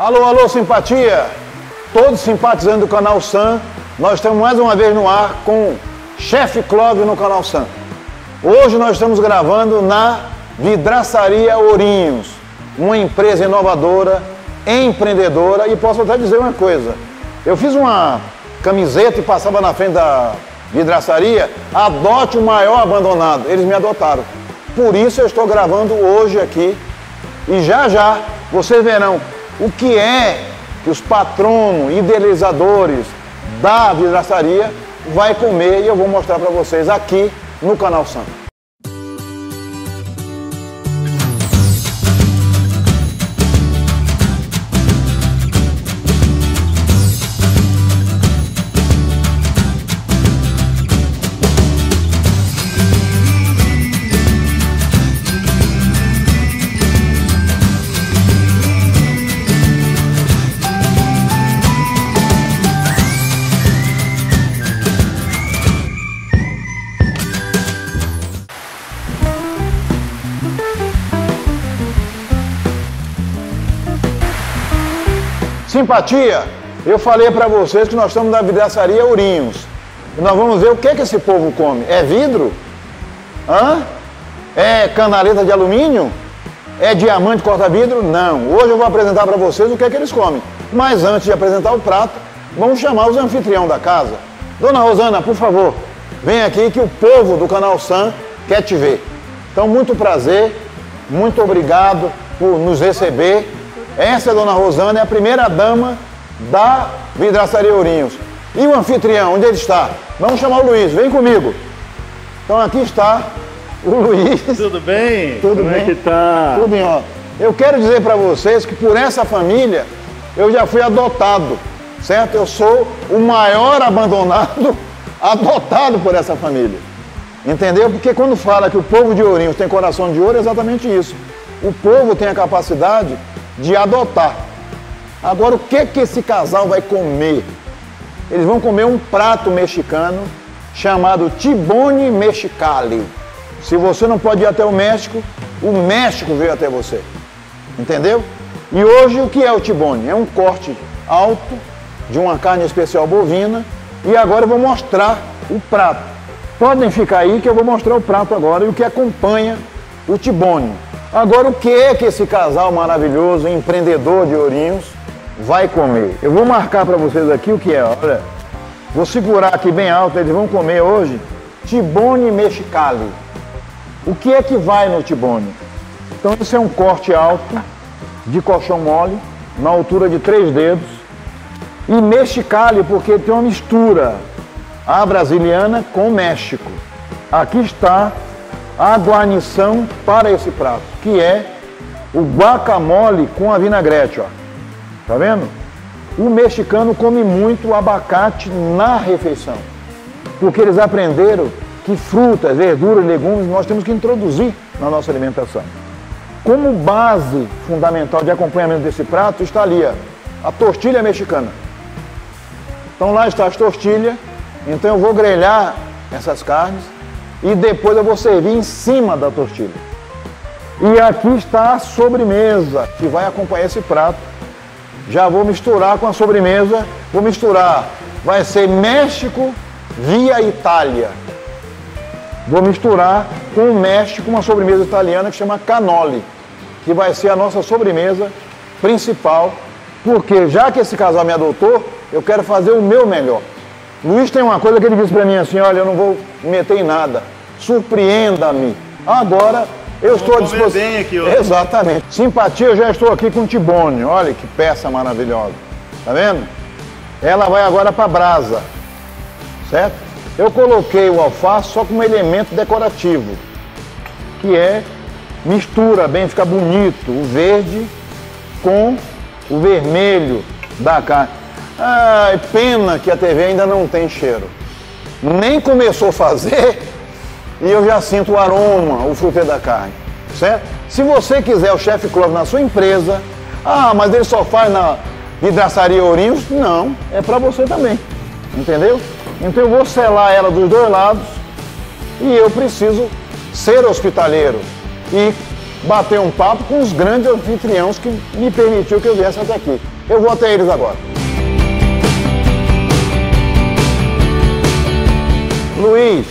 Alô, alô, simpatia! Todos simpatizando do canal Sam, nós estamos mais uma vez no ar com Chefe Clóvis no canal Sam. Hoje nós estamos gravando na Vidraçaria Ourinhos, uma empresa inovadora, empreendedora e posso até dizer uma coisa. Eu fiz uma camiseta e passava na frente da vidraçaria, adote o maior abandonado. Eles me adotaram. Por isso eu estou gravando hoje aqui e já já vocês verão o que é que os patronos, idealizadores da vidraçaria vai comer e eu vou mostrar para vocês aqui no canal Santo. Simpatia, eu falei para vocês que nós estamos na vidraçaria Ourinhos. E nós vamos ver o que, que esse povo come. É vidro? Hã? É canaleta de alumínio? É diamante corta-vidro? Não. Hoje eu vou apresentar para vocês o que que eles comem. Mas antes de apresentar o prato, vamos chamar os anfitrião da casa. Dona Rosana, por favor, vem aqui que o povo do canal Sam quer te ver. Então, muito prazer, muito obrigado por nos receber essa é a dona Rosana, é a primeira dama da vidraçaria Ourinhos. E o anfitrião, onde ele está? Vamos chamar o Luiz, vem comigo. Então aqui está o Luiz. Tudo bem? Tudo Como bem? é que tá? Tudo bem, ó. Eu quero dizer para vocês que por essa família eu já fui adotado, certo? Eu sou o maior abandonado adotado por essa família. Entendeu? Porque quando fala que o povo de Ourinhos tem coração de ouro, é exatamente isso. O povo tem a capacidade de adotar. Agora, o que, que esse casal vai comer? Eles vão comer um prato mexicano chamado Tibone Mexicali. Se você não pode ir até o México, o México veio até você. Entendeu? E hoje o que é o Tibone? É um corte alto de uma carne especial bovina. E agora eu vou mostrar o prato. Podem ficar aí que eu vou mostrar o prato agora e o que acompanha o Tibone. Agora, o que é que esse casal maravilhoso, empreendedor de Ourinhos, vai comer? Eu vou marcar para vocês aqui o que é. Olha, vou segurar aqui bem alto. Eles vão comer hoje tibone mexicali. O que é que vai no tibone? Então, isso é um corte alto de colchão mole, na altura de três dedos. E mexicali, porque tem uma mistura a brasiliana com o México. Aqui está a guarnição para esse prato, que é o guacamole com a vinagrete, ó. Tá vendo? O mexicano come muito abacate na refeição, porque eles aprenderam que frutas, verduras, legumes nós temos que introduzir na nossa alimentação. Como base fundamental de acompanhamento desse prato está ali ó, a tortilha mexicana. Então lá está as tortilhas, então eu vou grelhar essas carnes e depois eu vou servir em cima da tortilha. E aqui está a sobremesa que vai acompanhar esse prato. Já vou misturar com a sobremesa, vou misturar. Vai ser México via Itália. Vou misturar com o México uma sobremesa italiana que chama canole, que vai ser a nossa sobremesa principal, porque já que esse casal me adotou, eu quero fazer o meu melhor. Luiz tem uma coisa que ele disse para mim assim: olha, eu não vou meter em nada. Surpreenda-me. Agora eu estou à disposição. bem aqui hoje. Exatamente. Simpatia, eu já estou aqui com o Tibone. Olha que peça maravilhosa. Tá vendo? Ela vai agora para brasa. Certo? Eu coloquei o alface só como elemento decorativo, que é mistura bem, fica bonito o verde com o vermelho da carne. Ai, pena que a TV ainda não tem cheiro. Nem começou a fazer e eu já sinto o aroma, o frutê da carne. Certo? Se você quiser o chefe Clóvis na sua empresa, ah, mas ele só faz na vidraçaria Ourinhos, não, é para você também. Entendeu? Então eu vou selar ela dos dois lados e eu preciso ser hospitaleiro e bater um papo com os grandes anfitriões que me permitiu que eu viesse até aqui. Eu vou até eles agora. Luiz,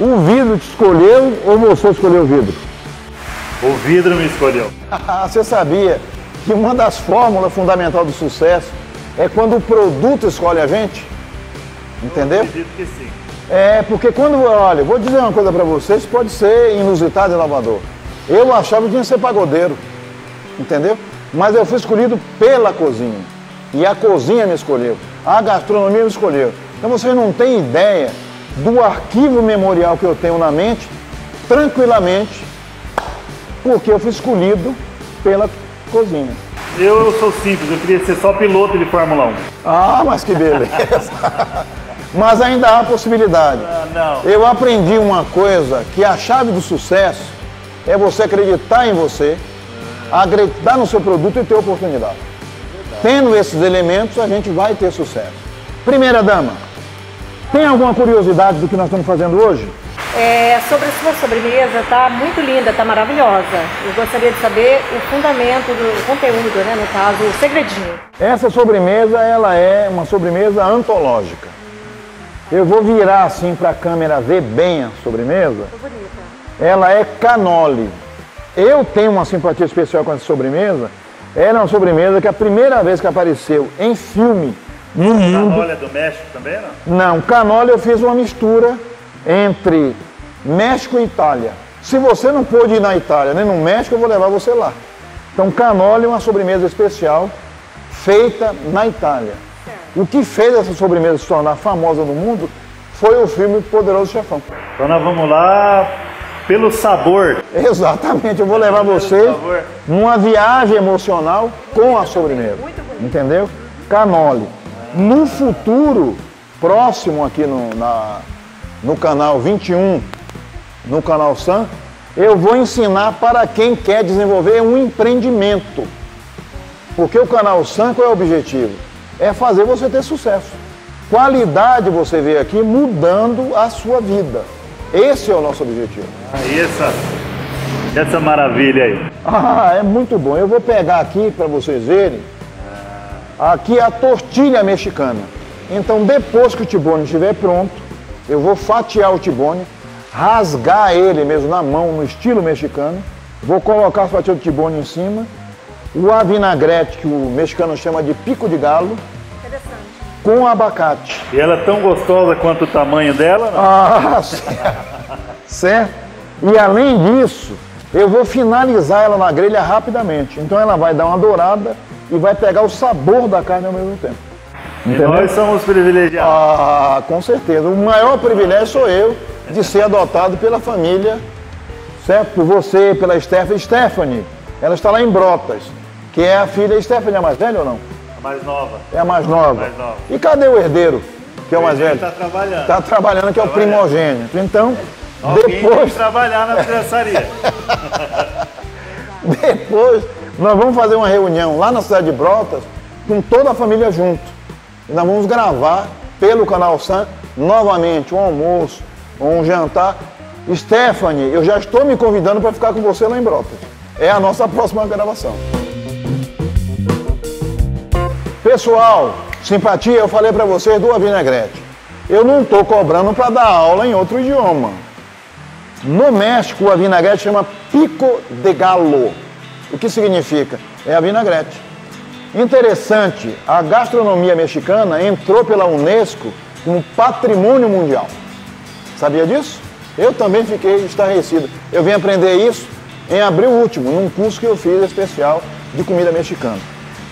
o vidro te escolheu ou você escolheu o vidro? O vidro me escolheu. você sabia que uma das fórmulas fundamentais do sucesso é quando o produto escolhe a gente? Entendeu? Eu acredito que sim. É, porque quando, olha, vou dizer uma coisa para vocês, pode ser inusitado e inovador. Eu achava que tinha que ser pagodeiro, entendeu? Mas eu fui escolhido pela cozinha. E a cozinha me escolheu, a gastronomia me escolheu. Então vocês não têm ideia do arquivo memorial que eu tenho na mente, tranquilamente, porque eu fui escolhido pela cozinha. Eu, sou simples, eu queria ser só piloto de Fórmula 1. Ah, mas que beleza! mas ainda há possibilidade. Ah, não. Eu aprendi uma coisa, que a chave do sucesso é você acreditar em você, acreditar no seu produto e ter oportunidade. Tendo esses elementos, a gente vai ter sucesso. Primeira dama, tem alguma curiosidade do que nós estamos fazendo hoje? É, sobre a sua sobremesa, tá muito linda, tá maravilhosa. Eu gostaria de saber o fundamento do conteúdo, né? No caso, o segredinho. Essa sobremesa, ela é uma sobremesa antológica. Eu vou virar assim para a câmera ver bem a sobremesa. Bonita. Ela é canole. Eu tenho uma simpatia especial com essa sobremesa. Ela é uma sobremesa que a primeira vez que apareceu em filme no mundo. Canole é do México também, não? Não, canole eu fiz uma mistura entre México e Itália. Se você não pôde ir na Itália nem no México, eu vou levar você lá. Então, canole é uma sobremesa especial feita na Itália. O que fez essa sobremesa se tornar famosa no mundo foi o filme Poderoso Chefão. Então nós vamos lá pelo sabor. Exatamente, eu vou levar você numa viagem emocional com a sobremesa. Muito bonito. Entendeu? Canole. No futuro próximo aqui no, na, no canal 21, no canal Sam, eu vou ensinar para quem quer desenvolver um empreendimento. Porque o canal Sam, qual é o objetivo? É fazer você ter sucesso. Qualidade você vê aqui mudando a sua vida. Esse é o nosso objetivo. Aí essa, essa maravilha aí. Ah, é muito bom. Eu vou pegar aqui para vocês verem. Aqui é a tortilha mexicana. Então, depois que o tibone estiver pronto, eu vou fatiar o tibone, rasgar ele mesmo na mão, no estilo mexicano. Vou colocar as fatias do tibone em cima. O avinagrete, que o mexicano chama de pico de galo, Interessante. com abacate. E ela é tão gostosa quanto o tamanho dela, não? Ah, certo. certo? E além disso, eu vou finalizar ela na grelha rapidamente. Então ela vai dar uma dourada e vai pegar o sabor da carne ao mesmo tempo. E Entendeu? nós somos privilegiados. Ah, com certeza. O maior privilégio sou eu de ser adotado pela família, certo? Por você, pela Stephanie. Stephanie, ela está lá em Brotas, que é a filha. Stephanie é a mais velha ou não? A mais nova. É a mais nova. Mais nova. E cadê o herdeiro, que é o mais velho? Está trabalhando. Está trabalhando, que é o primogênito. Então, Alguém depois, trabalhar na criançaria. depois, nós vamos fazer uma reunião lá na cidade de Brotas, com toda a família junto. E nós vamos gravar pelo canal Sam novamente um almoço, um jantar. Stephanie, eu já estou me convidando para ficar com você lá em Brotas. É a nossa próxima gravação. Pessoal, simpatia, eu falei para vocês do Avinagrete. Eu não estou cobrando para dar aula em outro idioma. No México, o vinagrete chama pico de galo. O que significa? É a vinagrete. Interessante, a gastronomia mexicana entrou pela Unesco como patrimônio mundial. Sabia disso? Eu também fiquei estarrecido. Eu vim aprender isso em abril último, num curso que eu fiz especial de comida mexicana.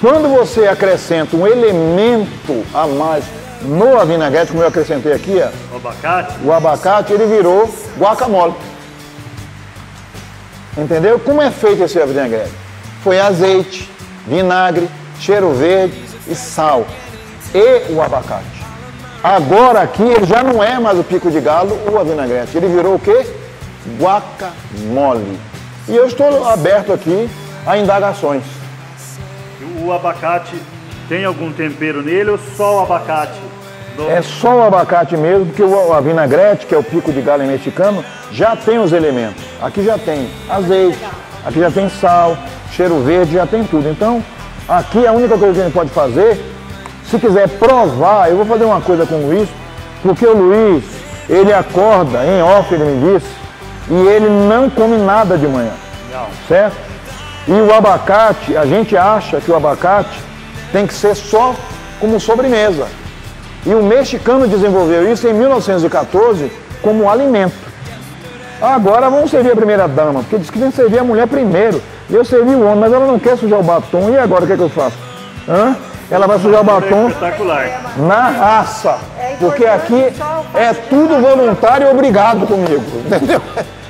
Quando você acrescenta um elemento a mais no vinagrete, como eu acrescentei aqui, ó, O abacate. o abacate ele virou guacamole. Entendeu? Como é feito esse vinagrete? Foi azeite, vinagre, cheiro verde e sal. E o abacate. Agora aqui ele já não é mais o pico de galo ou a vinagrete. Ele virou o quê? Guacamole. E eu estou aberto aqui a indagações. O abacate tem algum tempero nele ou só o abacate? É só o abacate mesmo, porque o a vinagrete, que é o pico de galo em mexicano, já tem os elementos. Aqui já tem azeite, Aqui já tem sal, cheiro verde, já tem tudo. Então, aqui a única coisa que a gente pode fazer, se quiser provar, eu vou fazer uma coisa com o Luiz, porque o Luiz, ele acorda, em off ele me disse, e ele não come nada de manhã. Não. Certo? E o abacate, a gente acha que o abacate tem que ser só como sobremesa. E o mexicano desenvolveu isso em 1914 como alimento. Agora vamos servir a primeira dama, porque diz que tem que servir a mulher primeiro. E eu servi o homem, mas ela não quer sujar o batom. E agora o que, é que eu faço? Hã? Ela vai sujar o batom na raça. Porque aqui é tudo voluntário e obrigado comigo. Entendeu?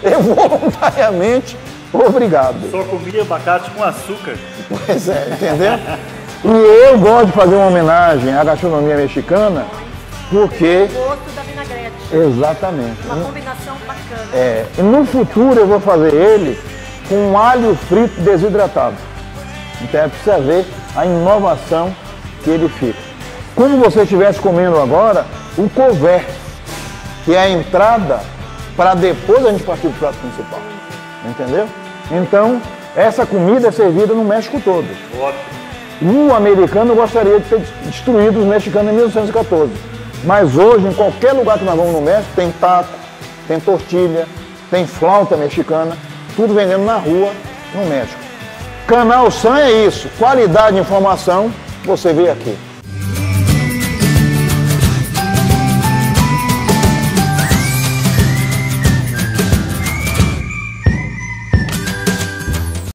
Eu voluntariamente obrigado. Só comia abacate com açúcar. Pois é, entendeu? E eu gosto de fazer uma homenagem à gastronomia mexicana, porque. Gosto da vinagrete. Exatamente. Uma combinação bacana. É, e no futuro eu vou fazer ele com alho frito desidratado. Então é preciso ver a inovação que ele fica. Como você estivesse comendo agora, o couvert, que é a entrada para depois a gente partir para o prato principal. Entendeu? Então, essa comida é servida no México todo. Ótimo. O americano gostaria de ter destruído os mexicanos em 1914. Mas hoje, em qualquer lugar que nós vamos no México, tem taco, tem tortilha, tem flauta mexicana, tudo vendendo na rua no México. Canal Sam é isso, qualidade de informação, você vê aqui.